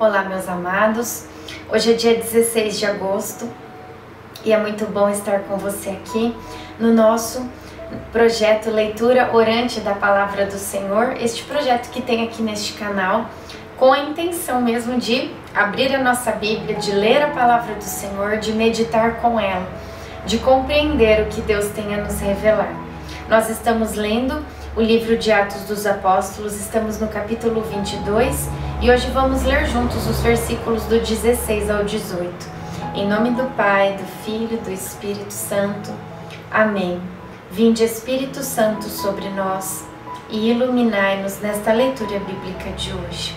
Olá, meus amados. Hoje é dia 16 de agosto e é muito bom estar com você aqui no nosso projeto Leitura Orante da Palavra do Senhor. Este projeto que tem aqui neste canal com a intenção mesmo de abrir a nossa Bíblia, de ler a palavra do Senhor, de meditar com ela, de compreender o que Deus tem a nos revelar. Nós estamos lendo o livro de Atos dos Apóstolos, estamos no capítulo 22 e hoje vamos ler juntos os versículos do 16 ao 18. Em nome do Pai, do Filho e do Espírito Santo. Amém. Vinde Espírito Santo sobre nós e iluminai-nos nesta leitura bíblica de hoje.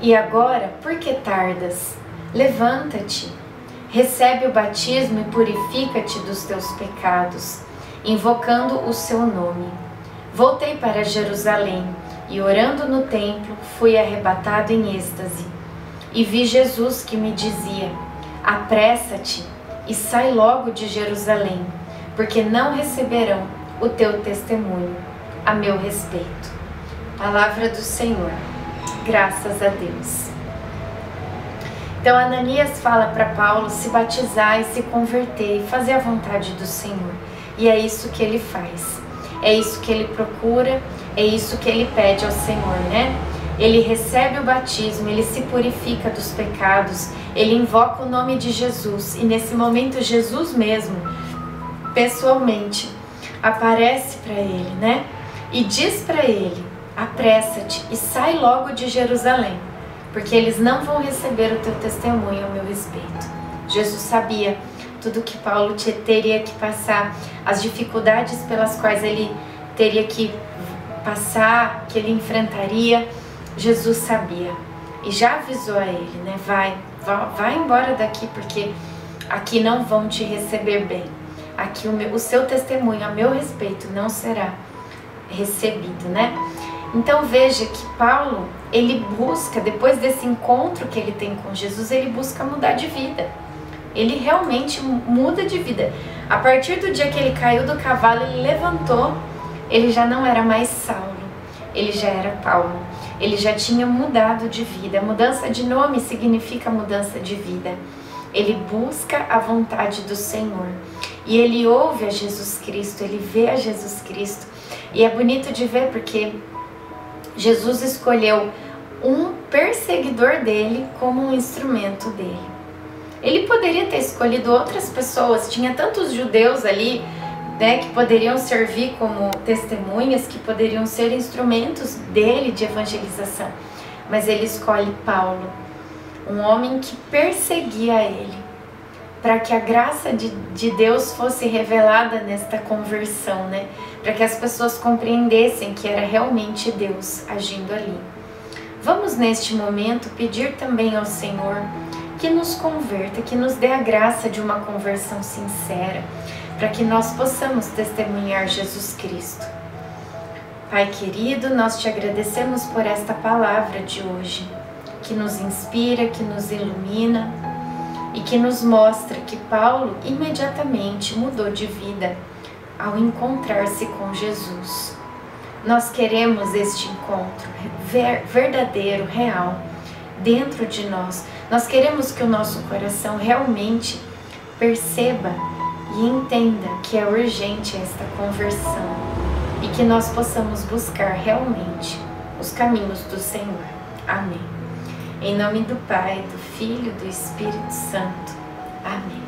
E agora, por que tardas? Levanta-te, recebe o batismo e purifica-te dos teus pecados, invocando o seu nome. Voltei para Jerusalém e orando no templo, fui arrebatado em êxtase. E vi Jesus que me dizia: Apressa-te e sai logo de Jerusalém, porque não receberão o teu testemunho a meu respeito. Palavra do Senhor. Graças a Deus. Então Ananias fala para Paulo se batizar e se converter e fazer a vontade do Senhor. E é isso que ele faz. É isso que ele procura é isso que ele pede ao Senhor, né? Ele recebe o batismo, ele se purifica dos pecados, ele invoca o nome de Jesus e nesse momento Jesus mesmo, pessoalmente, aparece para ele, né? E diz para ele: apressa-te e sai logo de Jerusalém, porque eles não vão receber o teu testemunho ao meu respeito. Jesus sabia tudo que Paulo teria que passar, as dificuldades pelas quais ele teria que passar, que ele enfrentaria, Jesus sabia e já avisou a ele, né? Vai, vai embora daqui porque aqui não vão te receber bem. Aqui o, meu, o seu testemunho a meu respeito não será recebido, né? Então veja que Paulo, ele busca, depois desse encontro que ele tem com Jesus, ele busca mudar de vida. Ele realmente muda de vida. A partir do dia que ele caiu do cavalo, ele levantou ele já não era mais Saulo, ele já era Paulo. Ele já tinha mudado de vida. Mudança de nome significa mudança de vida. Ele busca a vontade do Senhor e ele ouve a Jesus Cristo, ele vê a Jesus Cristo. E é bonito de ver porque Jesus escolheu um perseguidor dele como um instrumento dele. Ele poderia ter escolhido outras pessoas, tinha tantos judeus ali né, que poderiam servir como testemunhas, que poderiam ser instrumentos dele de evangelização. Mas ele escolhe Paulo, um homem que perseguia ele, para que a graça de, de Deus fosse revelada nesta conversão, né? Para que as pessoas compreendessem que era realmente Deus agindo ali. Vamos neste momento pedir também ao Senhor que nos converta, que nos dê a graça de uma conversão sincera para que nós possamos testemunhar Jesus Cristo. Pai querido, nós te agradecemos por esta palavra de hoje, que nos inspira, que nos ilumina e que nos mostra que Paulo imediatamente mudou de vida ao encontrar-se com Jesus. Nós queremos este encontro verdadeiro, real, dentro de nós. Nós queremos que o nosso coração realmente perceba e entenda que é urgente esta conversão e que nós possamos buscar realmente os caminhos do Senhor. Amém. Em nome do Pai, do Filho e do Espírito Santo. Amém.